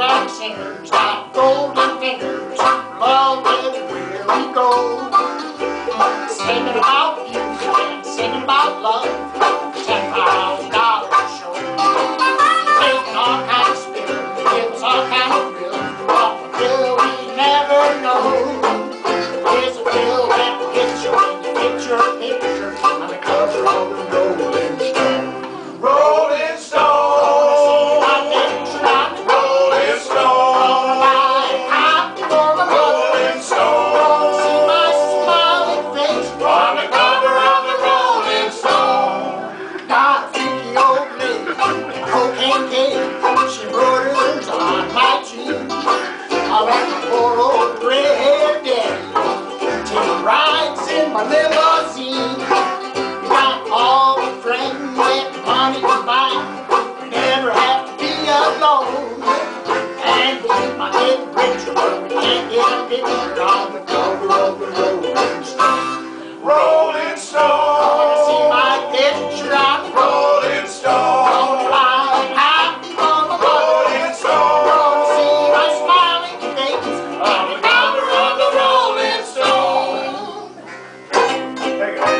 ransomed by golden fingers. Cake, she borders on my cheek. I my poor old red daddy take rides in my limousine. Got all the friends that money can buy. Never have to be alone. And we might get richer, but we can't get a picture on the cover Take it.